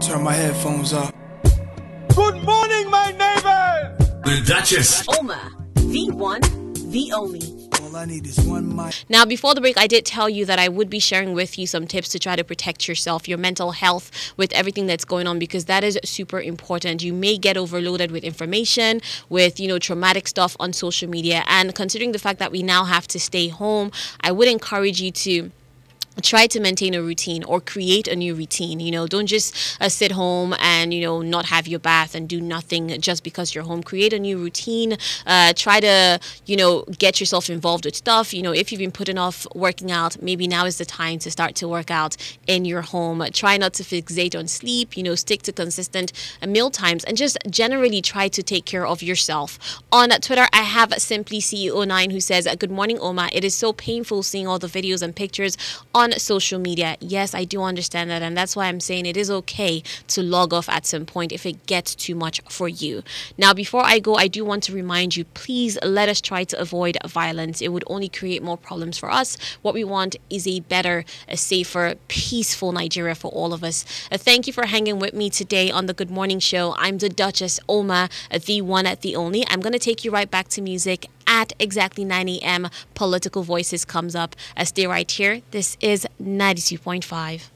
Turn my headphones up. Good morning, my neighbors! The Duchess. Oma, the one, the only. All I need is one mic. Now, before the break, I did tell you that I would be sharing with you some tips to try to protect yourself, your mental health with everything that's going on because that is super important. You may get overloaded with information, with, you know, traumatic stuff on social media. And considering the fact that we now have to stay home, I would encourage you to try to maintain a routine or create a new routine you know don't just uh, sit home and you know not have your bath and do nothing just because you're home. Create a new routine. Uh, try to you know get yourself involved with stuff. You know if you've been putting off working out maybe now is the time to start to work out in your home. Try not to fixate on sleep. You know stick to consistent uh, meal times and just generally try to take care of yourself. On twitter i have simply ceo9 who says good morning oma. It is so painful seeing all the videos and pictures on social media. Yes, I do understand that. And that's why I'm saying it is okay to log off at some point if it gets too much for you. Now, before I go, I do want to remind you please let us try to avoid violence. It would only create more problems for us. What we want is a better, a safer, peaceful Nigeria for all of us. Uh, thank you for hanging with me today on the Good Morning Show. I'm the Duchess Oma, the one at the only. I'm going to take you right back to music at exactly 9 a.m. Political Voices comes up. Uh, stay right here. This is 92.5.